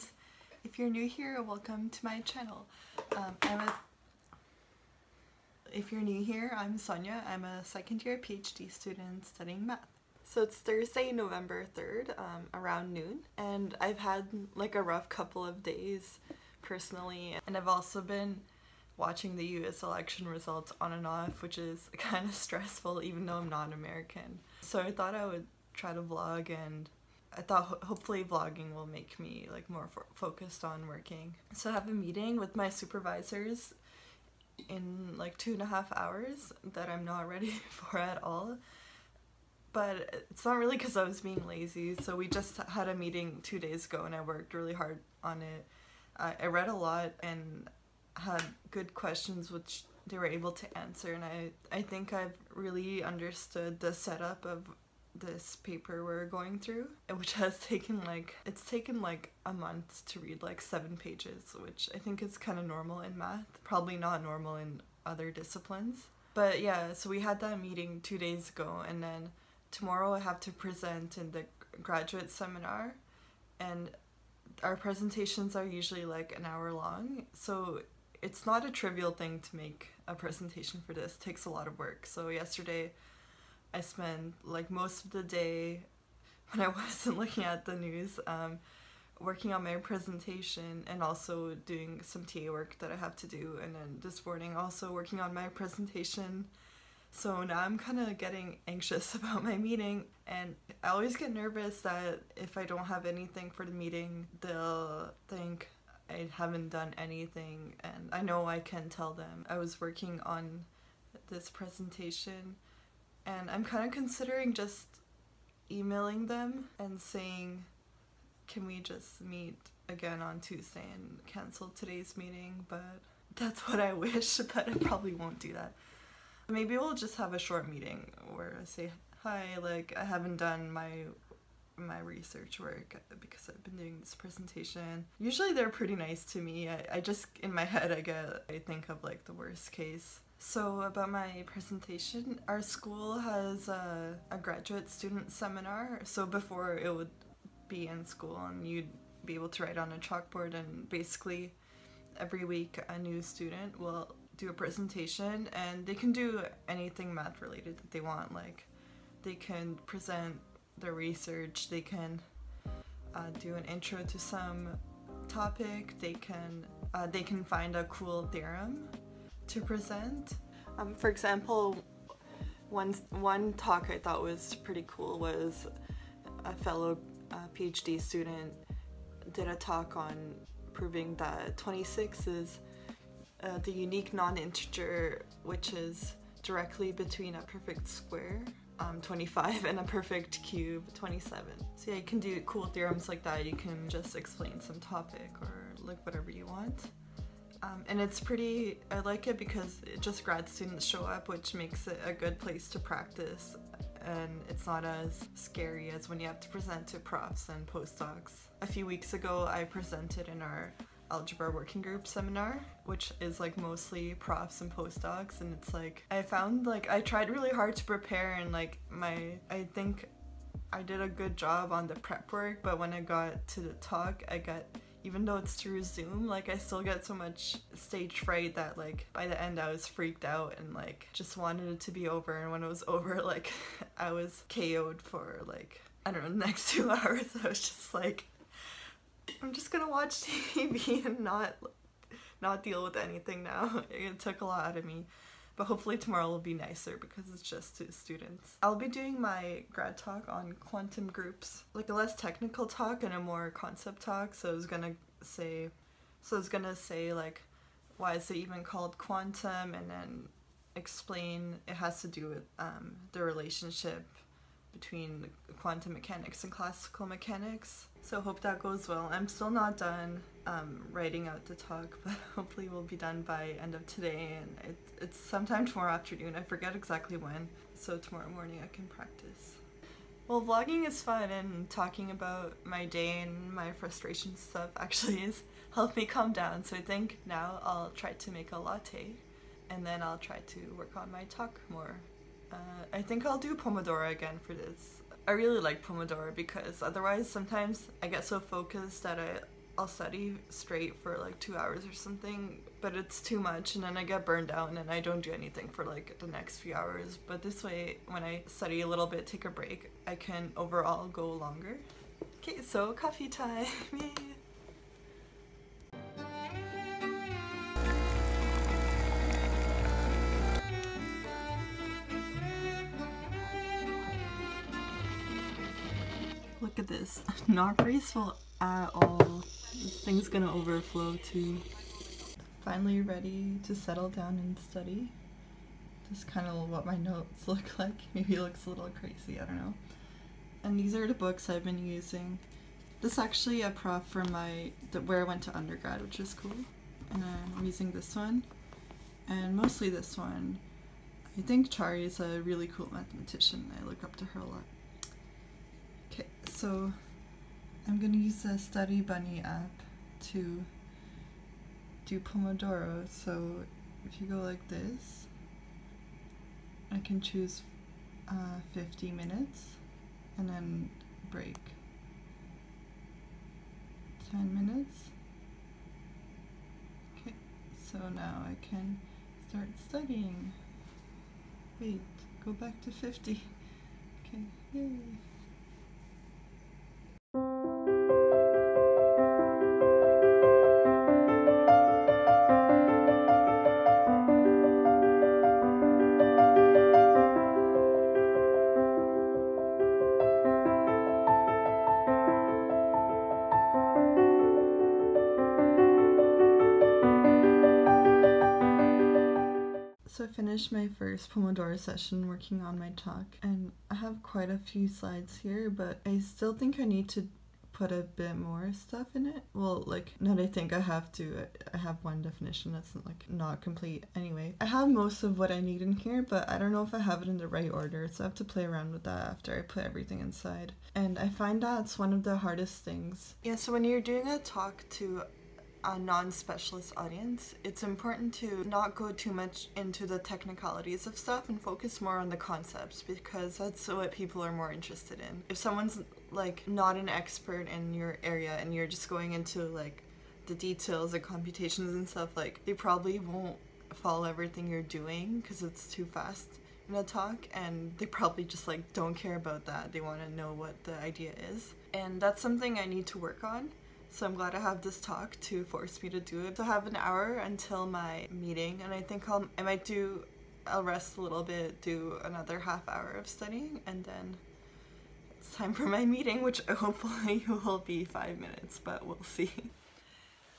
friends. If you're new here, welcome to my channel. Um, I'm a if you're new here, I'm Sonia. I'm a second year PhD student studying math. So it's Thursday, November 3rd, um, around noon, and I've had like a rough couple of days personally, and I've also been watching the US election results on and off, which is kind of stressful even though I'm not American. So I thought I would try to vlog and I thought ho hopefully vlogging will make me like more fo focused on working. So I have a meeting with my supervisors in like two and a half hours that I'm not ready for at all. But it's not really because I was being lazy. So we just had a meeting two days ago and I worked really hard on it. I, I read a lot and had good questions which they were able to answer and I, I think I've really understood the setup of this paper we're going through which has taken like it's taken like a month to read like seven pages which I think is kind of normal in math probably not normal in other disciplines. But yeah so we had that meeting two days ago and then tomorrow I have to present in the graduate seminar and our presentations are usually like an hour long so it's not a trivial thing to make a presentation for this. It takes a lot of work. So yesterday I spent like most of the day when I wasn't looking at the news um, working on my presentation and also doing some TA work that I have to do. And then this morning also working on my presentation. So now I'm kind of getting anxious about my meeting. And I always get nervous that if I don't have anything for the meeting they'll think I haven't done anything. And I know I can tell them. I was working on this presentation and I'm kind of considering just emailing them and saying can we just meet again on Tuesday and cancel today's meeting but that's what I wish but I probably won't do that. Maybe we'll just have a short meeting where I say hi like I haven't done my my research work because I've been doing this presentation. Usually they're pretty nice to me. I, I just in my head I get I think of like the worst case so about my presentation, our school has a, a, graduate student seminar. So before it would be in school and you'd be able to write on a chalkboard and basically every week a new student will do a presentation and they can do anything math related that they want. Like they can present their research, they can uh, do an intro to some topic, they can, uh, they can find a cool theorem to present. Um, for example, one, one talk I thought was pretty cool was a fellow uh, PhD student did a talk on proving that 26 is uh, the unique non-integer which is directly between a perfect square um, 25 and a perfect cube 27 so yeah you can do cool theorems like that. You can just explain some topic or like whatever you want um, and it's pretty, I like it because it just grad students show up, which makes it a good place to practice. And it's not as scary as when you have to present to profs and postdocs. A few weeks ago, I presented in our algebra working group seminar which is like mostly profs and postdocs and it's like I found like I tried really hard to prepare and like my I think I did a good job on the prep work but when I got to the talk I got even though it's through Zoom, like I still get so much stage fright that like by the end I was freaked out and like just wanted it to be over. And when it was over like I was KO'd for like I don't know the next two hours. I was just like I'm just gonna watch TV and not not deal with anything now. It took a lot out of me but hopefully tomorrow will be nicer because it's just to students. I'll be doing my grad talk on quantum groups, like a less technical talk and a more concept talk. So I was gonna say, so I was gonna say like, why is it even called quantum and then explain it has to do with um, the relationship between quantum mechanics and classical mechanics. So hope that goes well. I'm still not done um, writing out the talk, but hopefully we'll be done by end of today and it, it's sometime tomorrow afternoon. I forget exactly when, so tomorrow morning I can practice. Well, vlogging is fun and talking about my day and my frustration stuff actually has helped me calm down. So I think now I'll try to make a latte and then I'll try to work on my talk more. Uh, I think I'll do Pomodoro again for this. I really like Pomodoro because otherwise sometimes I get so focused that I, I'll study straight for like two hours or something, but it's too much and then I get burned out and then I don't do anything for like the next few hours. But this way, when I study a little bit, take a break, I can overall go longer. Okay, so coffee time. Not graceful at all. This thing's gonna overflow too. Finally ready to settle down and study. Just kind of what my notes look like. Maybe it looks a little crazy, I don't know. And these are the books I've been using. This is actually a prof from my where I went to undergrad, which is cool. And I'm using this one, and mostly this one. I think Chari is a really cool mathematician. I look up to her a lot. Okay, so I'm gonna use the Study Bunny app to do Pomodoro. So if you go like this, I can choose uh, 50 minutes and then break 10 minutes. Okay, so now I can start studying. Wait, go back to 50. Okay, yay. Finished my first Pomodoro session working on my talk and I have quite a few slides here, but I still think I need to put a bit more stuff in it. Well, like not I think I have to. I have one definition that's like not complete. Anyway, I have most of what I need in here, but I don't know if I have it in the right order, so I have to play around with that after I put everything inside. And I find that's one of the hardest things. Yeah, so when you're doing a talk to a non-specialist audience, it's important to not go too much into the technicalities of stuff and focus more on the concepts because that's what people are more interested in. If someone's like not an expert in your area and you're just going into like the details and computations and stuff, like they probably won't follow everything you're doing because it's too fast in a talk and they probably just like don't care about that. They want to know what the idea is. And that's something I need to work on. So I'm glad I have this talk to force me to do it. So I have an hour until my meeting and I think I'll, I might do, I'll rest a little bit, do another half hour of studying and then it's time for my meeting, which hopefully will be five minutes, but we'll see.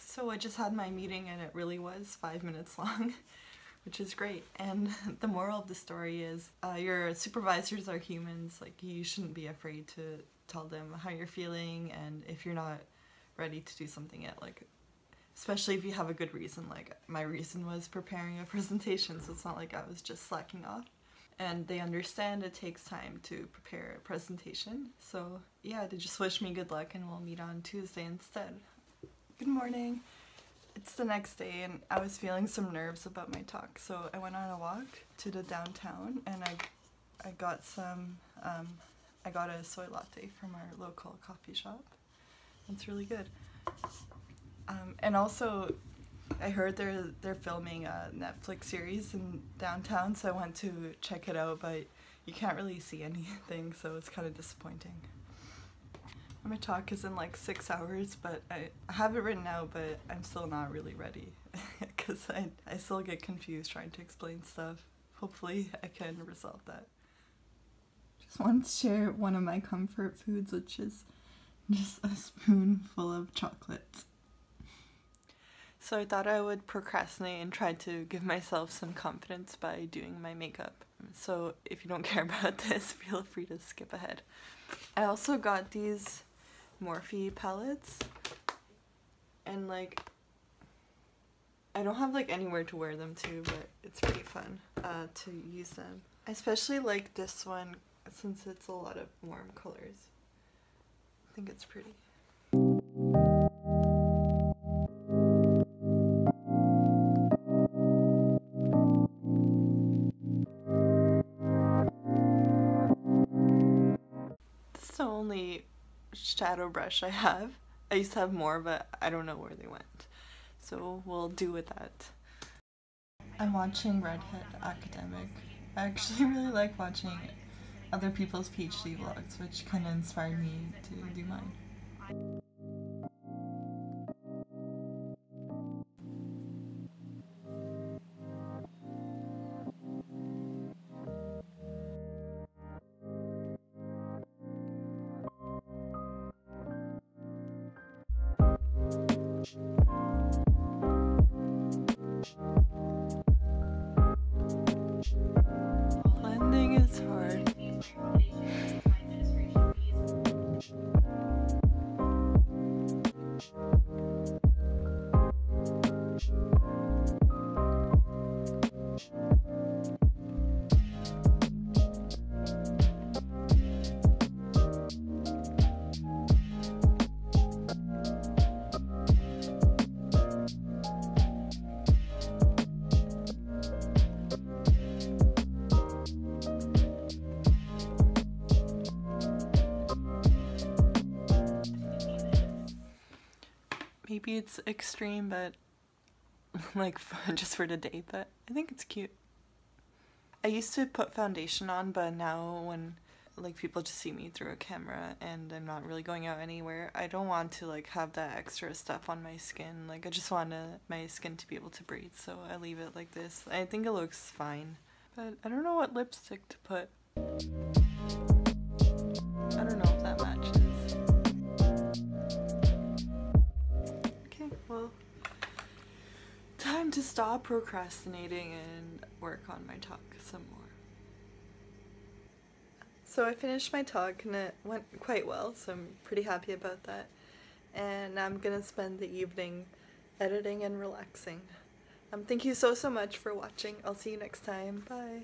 So I just had my meeting and it really was five minutes long, which is great. And the moral of the story is uh, your supervisors are humans, like you shouldn't be afraid to tell them how you're feeling and if you're not ready to do something yet like especially if you have a good reason like my reason was preparing a presentation so it's not like I was just slacking off. And they understand it takes time to prepare a presentation so yeah they just wish me good luck and we'll meet on Tuesday instead. Good morning. It's the next day and I was feeling some nerves about my talk so I went on a walk to the downtown and I I got some um, I got a soy latte from our local coffee shop it's really good. Um, and also, I heard they're they're filming a Netflix series in downtown, so I went to check it out, but you can't really see anything, so it's kind of disappointing. My talk is in like six hours, but I, I have it written out, but I'm still not really ready because I, I still get confused trying to explain stuff. Hopefully, I can resolve that. Just want to share one of my comfort foods, which is just a spoonful of chocolate. So I thought I would procrastinate and try to give myself some confidence by doing my makeup. So if you don't care about this, feel free to skip ahead. I also got these Morphe palettes and like I don't have like anywhere to wear them to, but it's pretty fun uh, to use them. I especially like this one since it's a lot of warm colors. I think it's pretty. This is the only shadow brush I have. I used to have more, but I don't know where they went. So we'll do with that. I'm watching Redhead Academic. I actually really like watching other people's PhD vlogs, which kind of inspired me to do mine. Maybe it's extreme, but like just for today, but I think it's cute. I used to put foundation on, but now when like people just see me through a camera and I'm not really going out anywhere, I don't want to like have that extra stuff on my skin. Like I just want to, my skin to be able to breathe, so I leave it like this. I think it looks fine, but I don't know what lipstick to put. I don't know if that matches. Time to stop procrastinating and work on my talk some more. So I finished my talk and it went quite well, so I'm pretty happy about that. And I'm gonna spend the evening editing and relaxing. Um, thank you so, so much for watching. I'll see you next time. Bye.